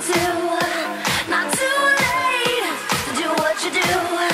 do, not too late to do what you do.